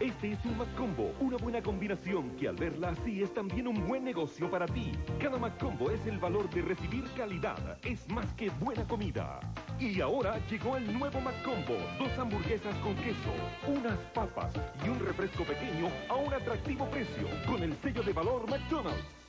Este es un Mac Combo, una buena combinación que al verla así es también un buen negocio para ti. Cada Mac Combo es el valor de recibir calidad, es más que buena comida. Y ahora llegó el nuevo Mac Combo: dos hamburguesas con queso, unas papas y un refresco pequeño a un atractivo precio, con el sello de valor McDonald's.